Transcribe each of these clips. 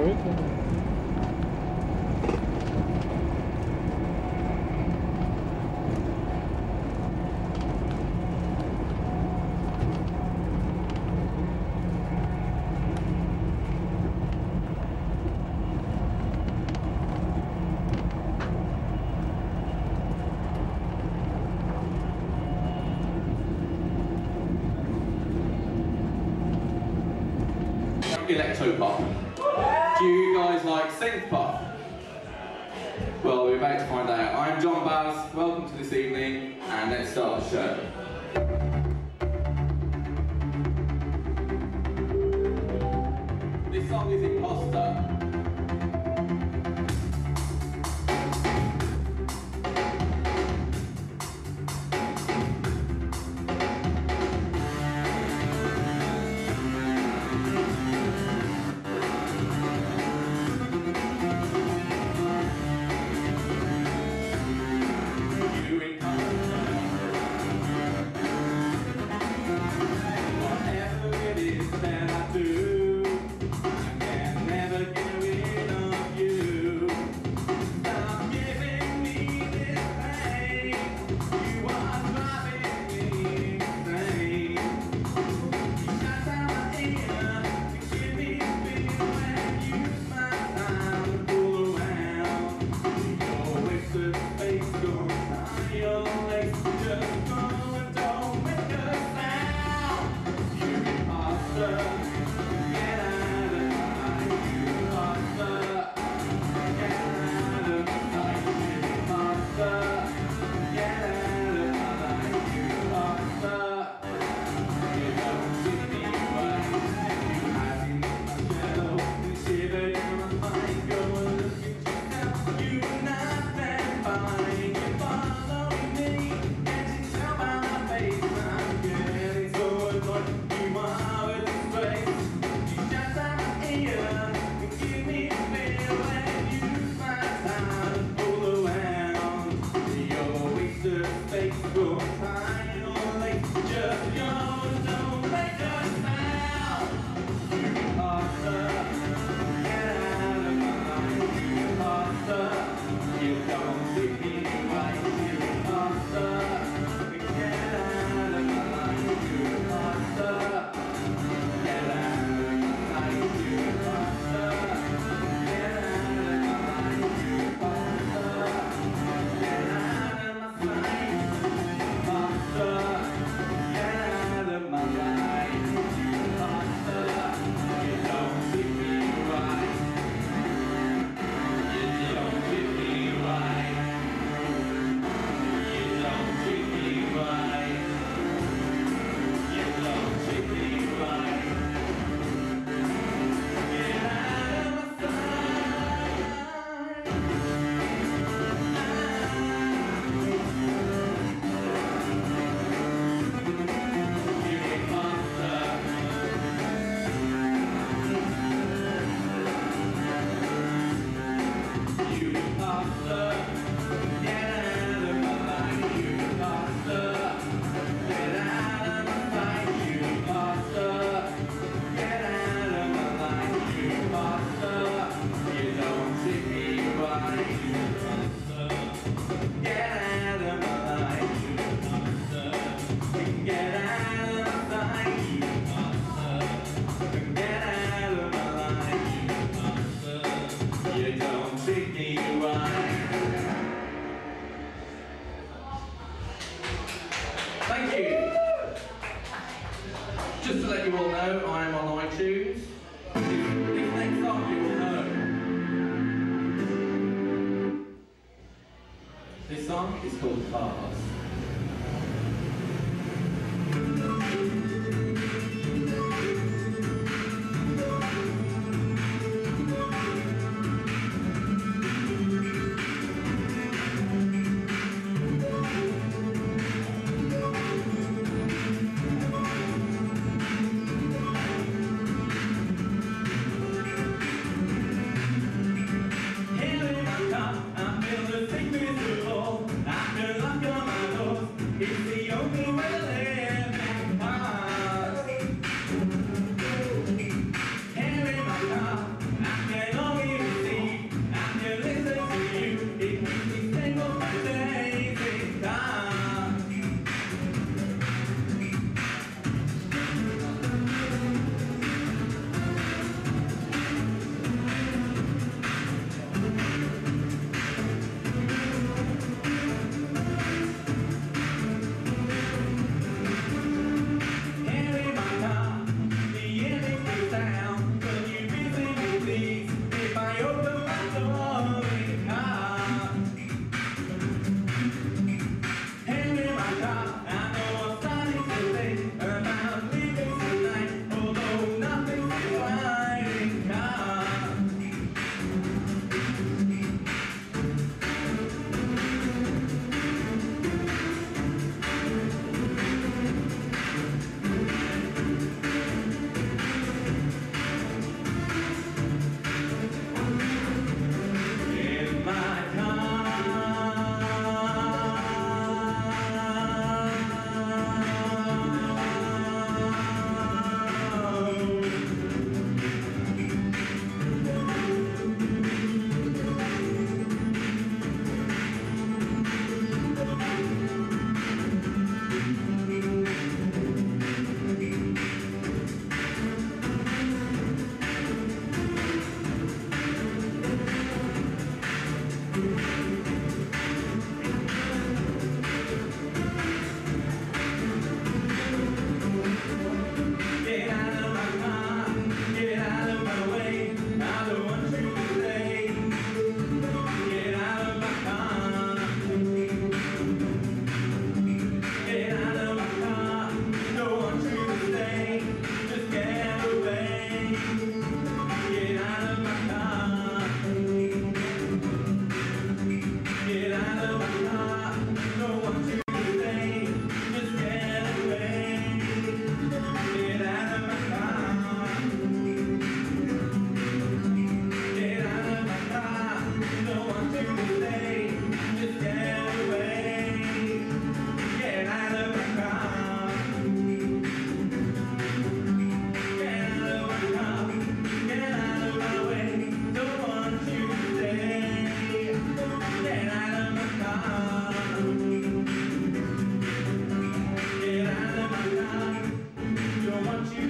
Wait. electropop.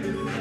Thank you.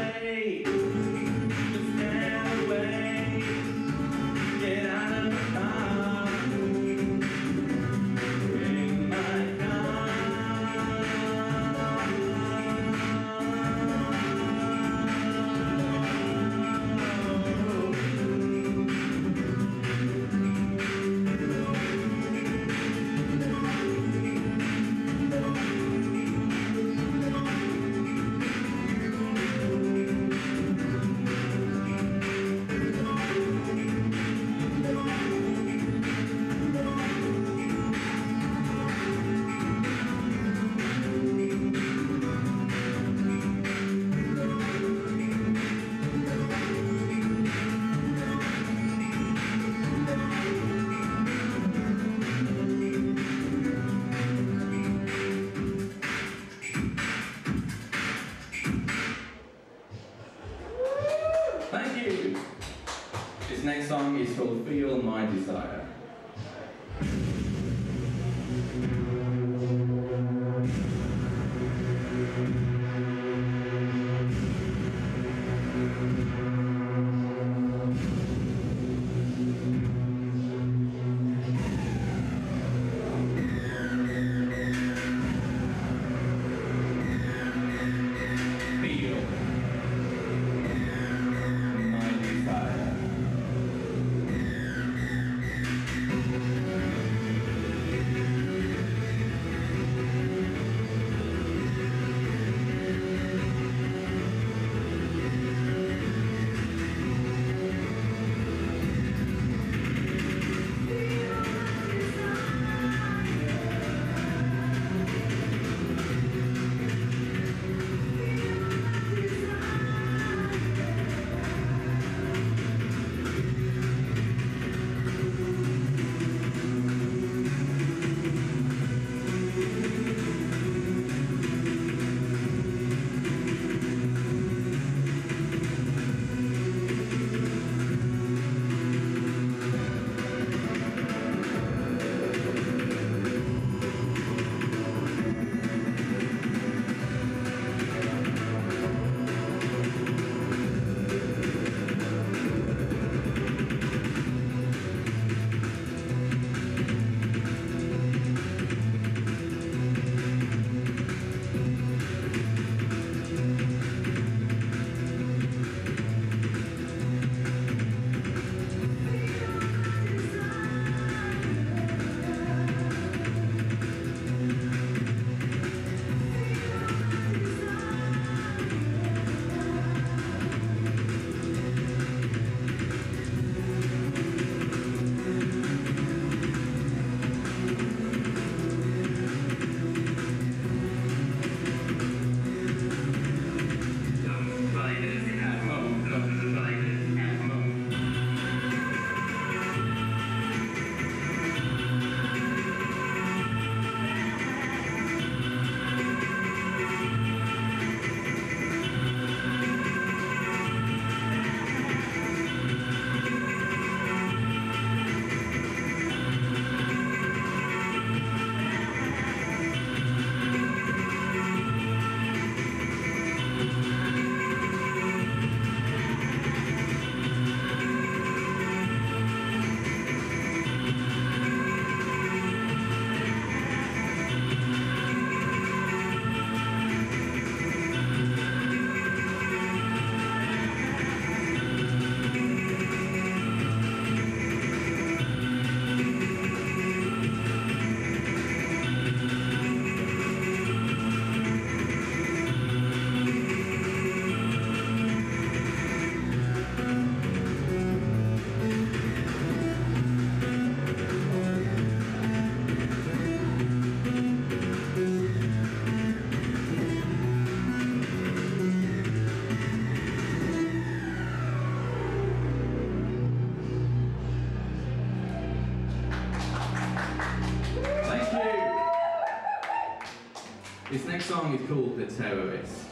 This next song is called Feel My Desire. Song is called The Terrorist.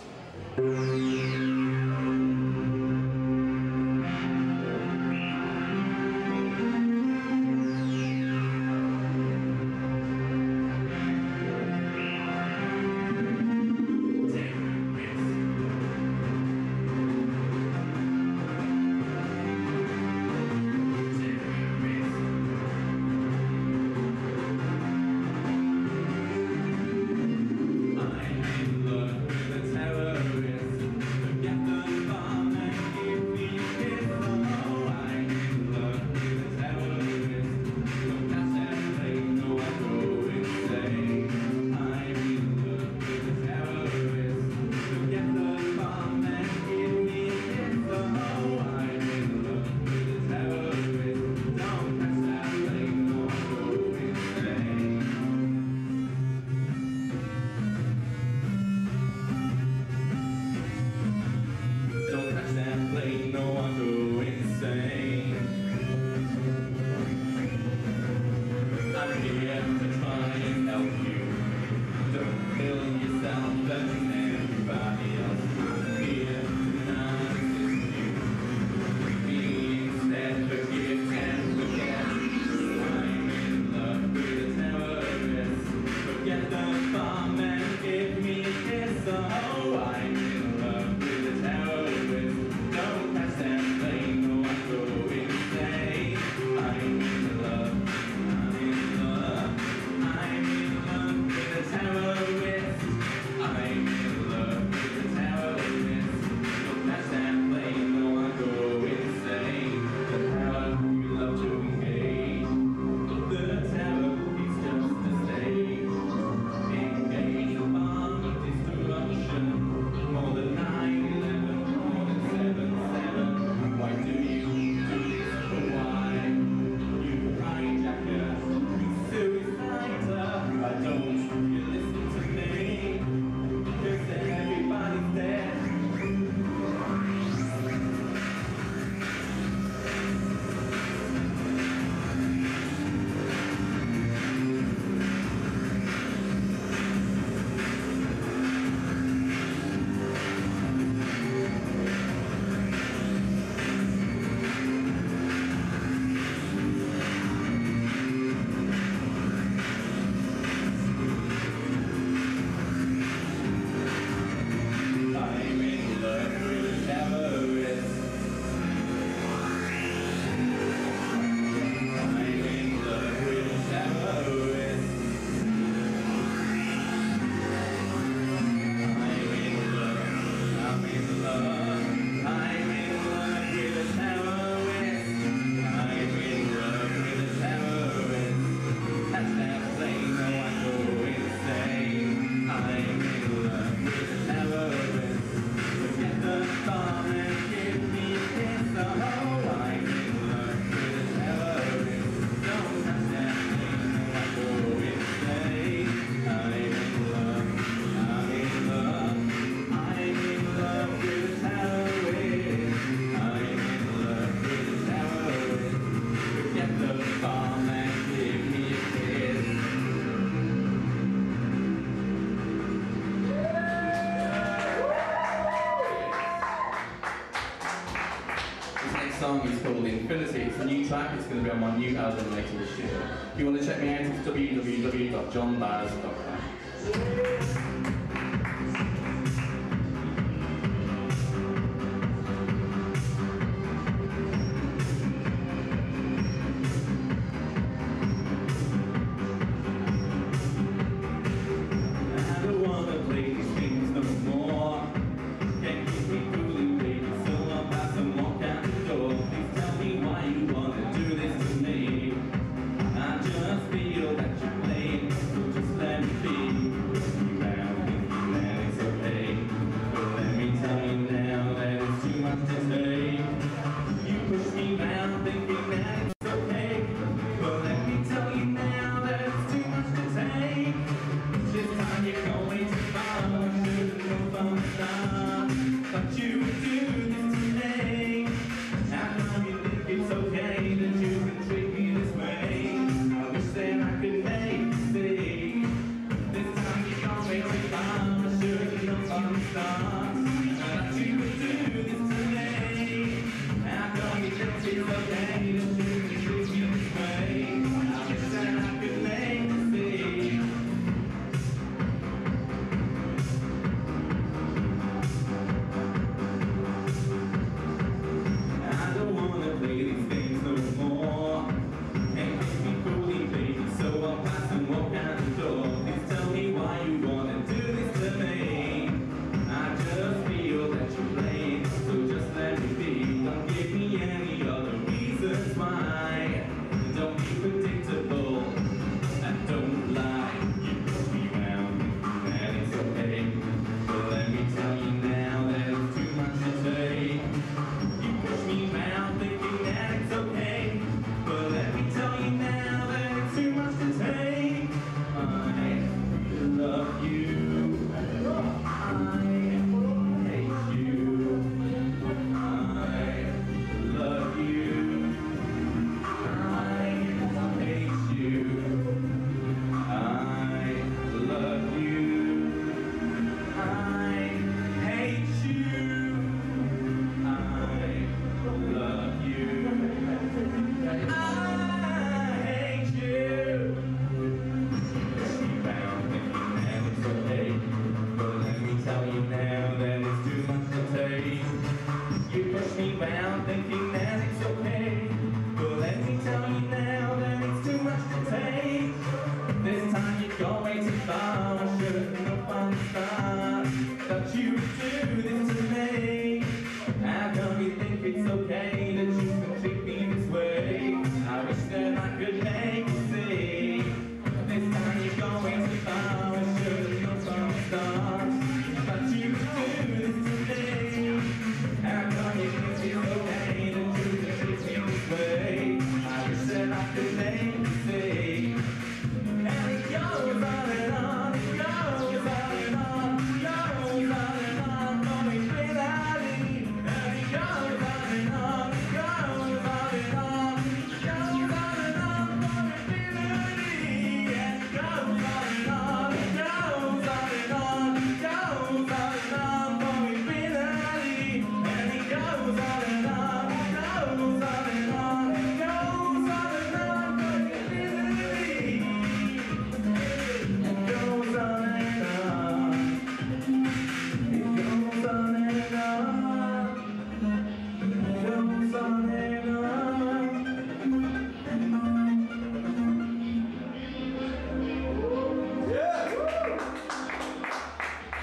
program on 2018 this year. If you want to check me out, it's www.jonbaz.com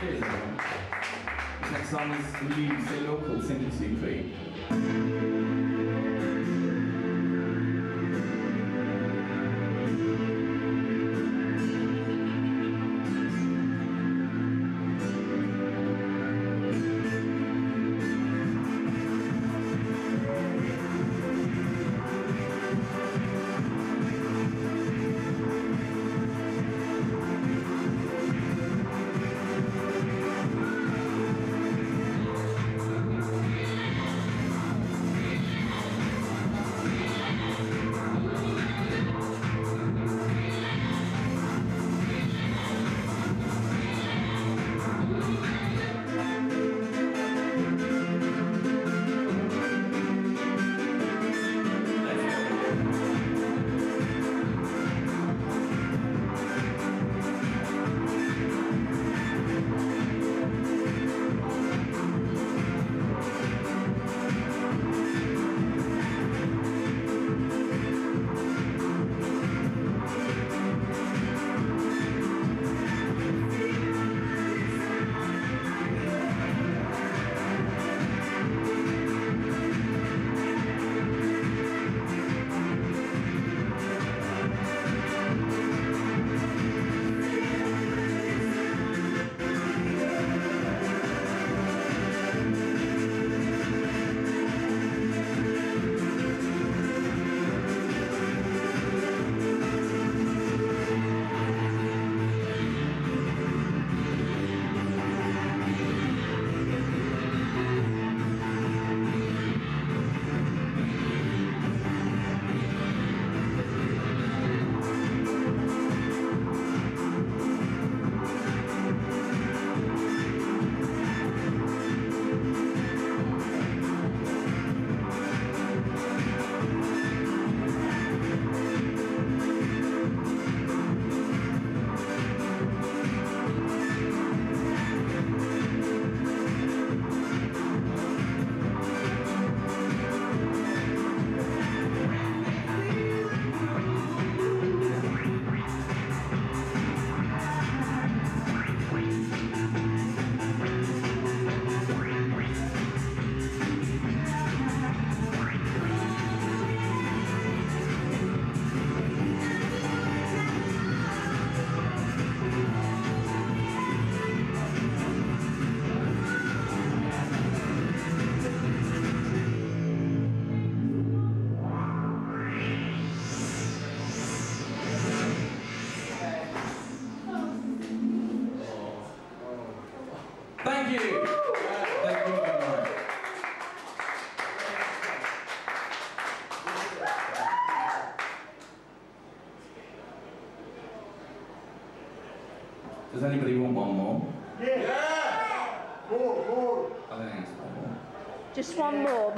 Cheers, everyone. This next song is Leave Say Local, Sentence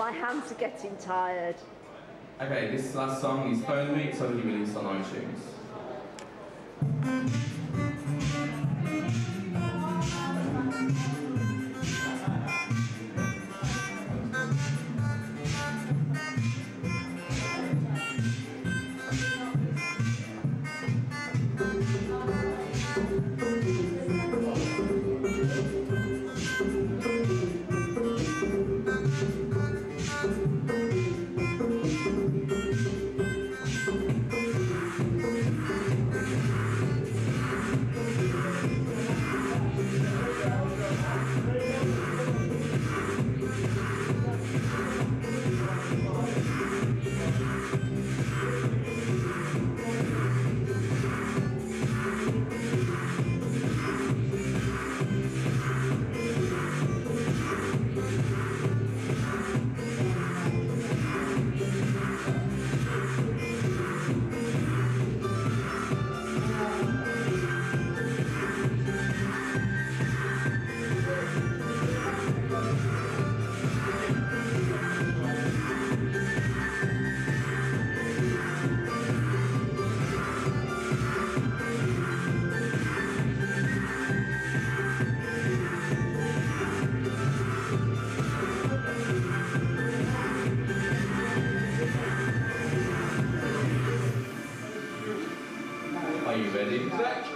my hands are getting tired. Okay, this last song is Phone Me. It's already released on iTunes. Exactly.